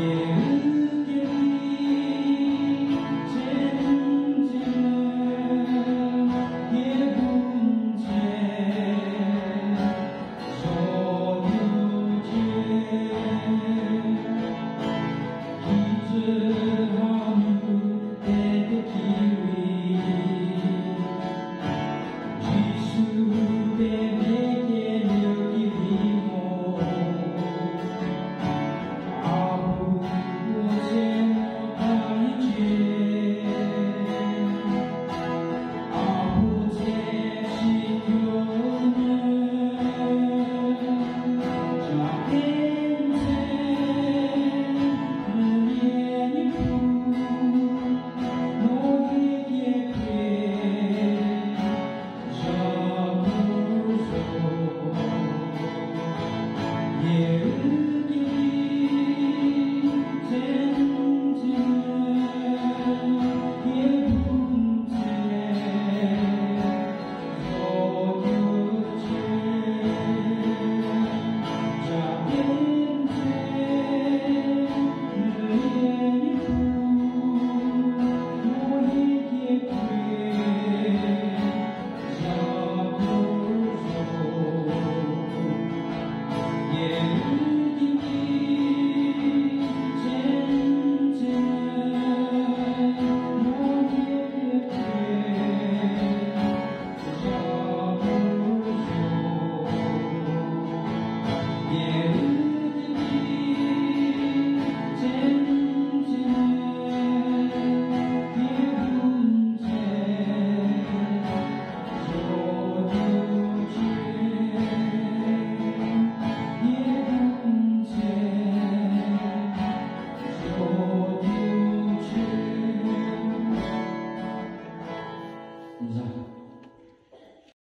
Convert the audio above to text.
you